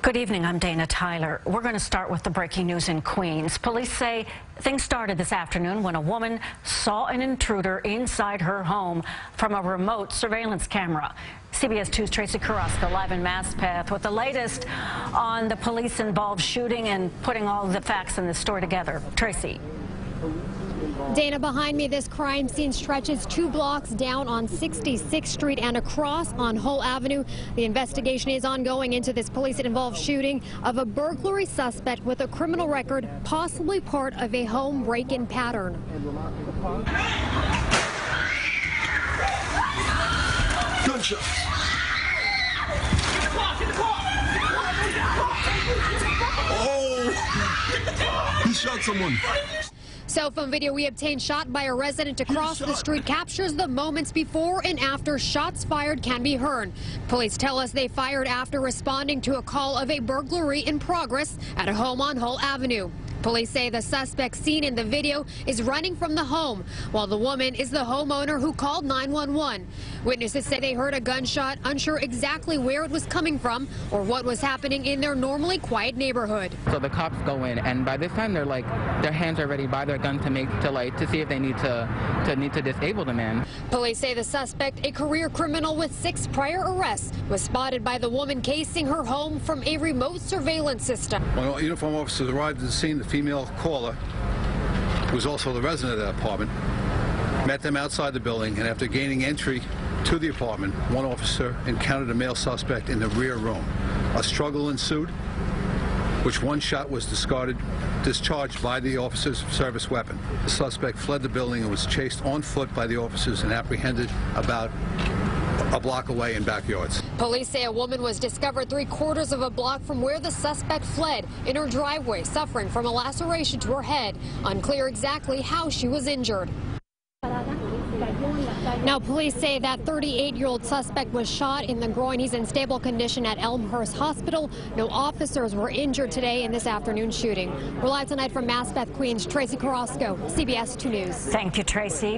Good evening. I'm Dana Tyler. We're going to start with the breaking news in Queens. Police say things started this afternoon when a woman saw an intruder inside her home from a remote surveillance camera. CBS 2's Tracee Carrasco live in Maspeth with the latest on the police involved shooting and putting all the facts in the story together. Tracee. Dana, behind me, this crime scene stretches two blocks down on 66th Street and across on Hull Avenue. The investigation is ongoing into this police-involved shooting of a burglary suspect with a criminal record, possibly part of a home break-in pattern. Gunshots. Oh! He shot someone. Cell phone video we obtained shot by a resident across the street captures the moments before and after shots fired can be heard. Police tell us they fired after responding to a call of a burglary in progress at a home on Hull Avenue. Police say the suspect seen in the video is running from the home, while the woman is the homeowner who called 911. Witnesses say they heard a gunshot, unsure exactly where it was coming from or what was happening in their normally quiet neighborhood. So the cops go in, and by this time they're like, their hands are ready by their gun to make to like to see if they need to to need to disable the man. Police say the suspect, a career criminal with six prior arrests, was spotted by the woman casing her home from a remote surveillance system. When uniform officers arrived at the scene, the female caller, who was also the resident of that apartment, met them outside the building, and after gaining entry to the apartment, one officer encountered a male suspect in the rear room. A struggle ensued, which one shot was discarded, discharged by the officer's service weapon. The suspect fled the building and was chased on foot by the officers and apprehended about a block away in backyards. Police say a woman was discovered three quarters of a block from where the suspect fled in her driveway, suffering from a laceration to her head. Unclear exactly how she was injured. Now, police say that 38-year-old suspect was shot in the groin. He's in stable condition at Elmhurst Hospital. No officers were injured today in this afternoon shooting. We're live tonight from Maspeth, Queens. Tracee Carrasco, CBS 2 News. Thank you, Tracee.